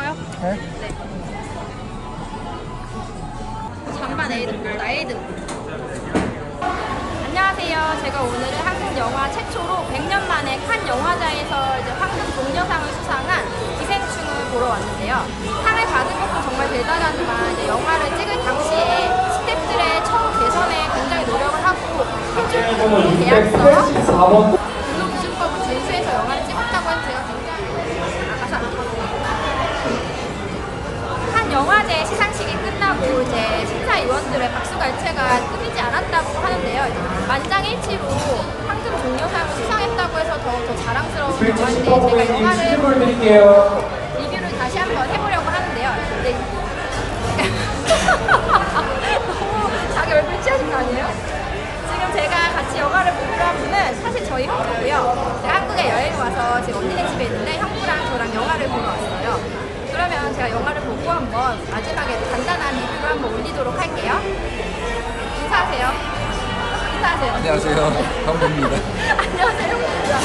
할까요? 네? 잠반 에이드입니다. 에이드. 안녕하세요. 제가 오늘은 한국 영화 최초로 100년 만에 칸 영화제에서 이제 황금종려상을 수상한 기생충을 보러 왔는데요. 상을 받은 것도 정말 대단하지만 이제 영화를 찍을 당시에 스태프들의 처우 개선에 굉장히 노력을 하고 표준 계약서 심사위원들의 박수갈채가 끊이지 않았다고 하는데요. 만장일치로 황금 종려상을 수상했다고 해서 더, 더 자랑스러운 영화인데 제가 영화를 드릴게요. 리뷰를 다시 한번 해보려고 하는데요. 네. 너무 자기 얼굴 취하신 거 아니에요? 지금 제가 같이 영화를 보기로 한 분은 사실 저희 형부고요. 제가 한국에 여행 와서 지금 언니네 집에 있는데 형부랑 저랑 영화를 보러 왔어요. 그러면 제가 영화를 보고 한번 마지막에 간단한 안녕하세요. 황부입니다. 안녕하세요. 형부입니다.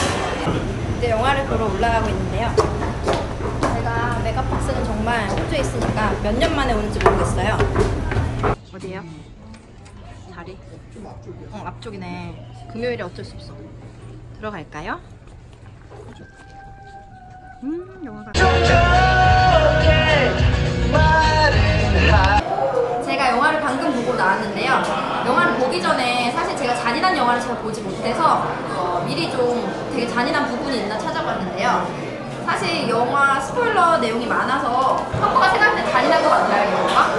이제 영화를 보러 올라가고 있는데요. 제가 메가박스는 정말 호주에 있으니까 몇 년 만에 오는지 모르겠어요. 어디에요? 다리? 어, 앞쪽이네. 금요일에 어쩔 수 없어. 들어갈까요? 음, 영화가. 잔인한 부분이 있나 찾아봤는데요. 사실 영화 스포일러 내용이 많아서 형부가 생각할 때 잔인한 거 맞나요, 영화가?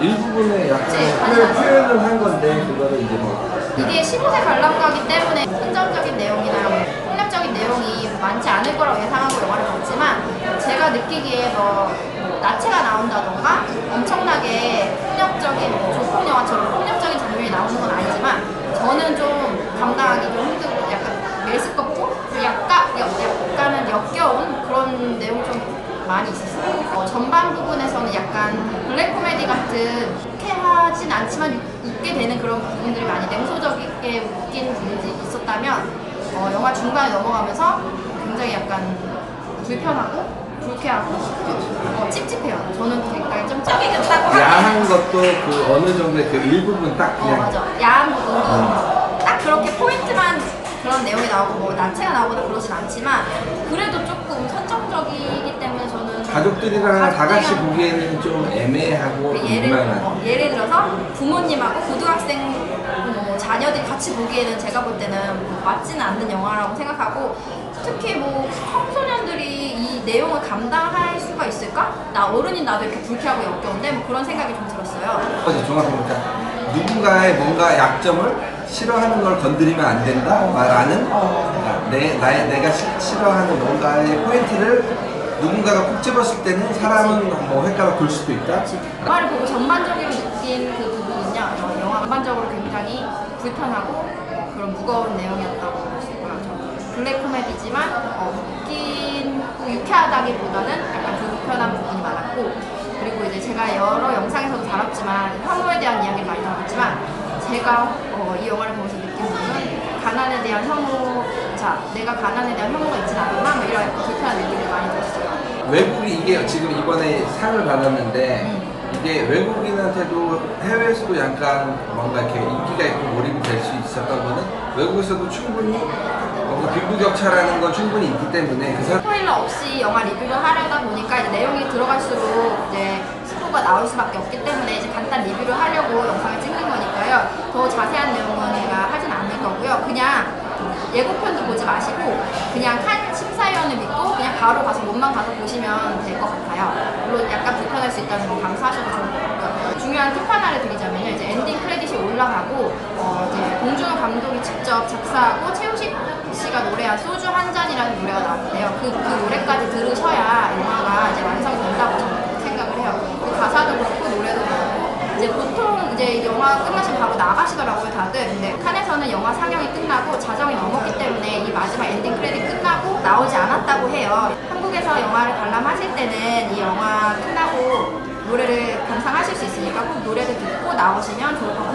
일부분에 약간 표현, 맞아. 표현을 한 건데 그거를 이제 뭐 이게 15세 관람가기 때문에 선정적인 내용이나 뭐 폭력적인 내용이 많지 않을 거라고 예상하고 영화를 봤지만 제가 느끼기에 뭐 나체가 나온다던가 엄청나게 폭력적인 뭐 조폭 영화처럼 폭력적인 장면이 나오는 건 아니지만 저는 좀 감당하기 좀 힘들고 약간 메스껍고 약간 약- 약간은 역겨운 그런 내용이 좀 많이 있었어요. 어, 전반 부분에서는 약간 블랙 코미디 같은 유쾌하진 않지만 웃- 웃게 되는 그런 부분들이 많이 냉소적이게 웃긴 부분이 있었다면 어, 영화 중반에 넘어가면서 굉장히 약간 불편하고 불쾌하고 어, 찝찝해요. 저는 굉장히 좀 하긴 야한 것도 그 어느 정도의 그 일부분 딱어 그냥 맞아 야한 내용이 나오고 뭐 나체가 나오거나 그러진 않지만 그래도 조금 선정적이기 때문에 저는 가족들이랑 다 같이 가족들이랑 보기에는 좀 애매하고 그 예를, 민망한 어, 예를 들어서 부모님하고 고등학생 뭐 자녀들이 같이 보기에는 제가 볼 때는 뭐 맞지는 않는 영화라고 생각하고 특히 뭐 청소년들이 이 내용을 감당할 수가 있을까? 나 어른인 나도 이렇게 불쾌하고 역겨운데 뭐 그런 생각이 좀 들었어요. 어제 종합해보니까 누군가의 뭔가 약점을 싫어하는 걸 건드리면 안 된다 라는 내, 나의, 내가 시- 싫어하는 뭔가의 포인트를 누군가가 콕 집었을 때는 사람은 뭐 횟가가 돌 수도 있다 영화를 보고 전반적으로 느낀 그 부분은요, 어, 영화 전반적으로 굉장히 불편하고 그런 무거운 내용이었다고 볼 수 있고요. 저 블랙 코미디지만 어, 웃긴, 유쾌하다기보다는 약간 불편한 부분이 많았고 그리고 이제 제가 여러 영상에서도 다뤘지만 혐오에 대한 이야기를 많이 다뤘지만 제가 어, 이 영화를 보면서 느낀 부분은 가난에 대한 혐오, 자, 내가 가난에 대한 혐오가 있진 않구나 뭐 이런 불편한 느낌을 많이 들었어요. 외국이 이게 지금 이번에 상을 받았는데 이게 외국인한테도 해외에서도 약간 뭔가 이렇게 인기가 있고 몰입이 될 수 있었던 거는 외국에서도 충분히 뭔가 빈부격차라는 건 충분히 있기 때문에 그 사람 스포일러 없이 영화 리뷰를 하려다 보니까 이제 내용이 들어갈수록 이제 스포가 나올 수밖에 없기 때문에 이제 간단 리뷰를 하려고 영상을 찍는 더 자세한 내용은 제가 하진 않을 거고요. 그냥 예고편도 보지 마시고 그냥 칸 심사위원을 믿고 그냥 바로 가서 몸만 가서 보시면 될 것 같아요. 물론 약간 불편할 수 있다는 거 감수하셔도 좋을 것 같고요. 중요한 팁 하나를 드리자면요. 이제 엔딩 크레딧이 올라가고 어, 이제 봉준호 감독이 직접 작사하고 최우식 씨가 노래한 소주 한 잔이라는 노래가 나오는데요. 그, 그 노래까지 들으셔야 영화가 이제 완성이 된다고 저는 생각을 해요. 그 가사도 그렇고 노래도 그렇고 이제 보통 이제 영화 끝나시면 바로 나가시더라고요 다들. 근데 칸에서는 영화 상영이 끝나고 자정이 넘었기 때문에 이 마지막 엔딩 크레딧 끝나고 나오지 않았다고 해요. 한국에서 영화를 관람하실 때는 이 영화 끝나고 노래를 감상하실 수 있으니까 꼭 노래를 듣고 나오시면 좋을 것 같다고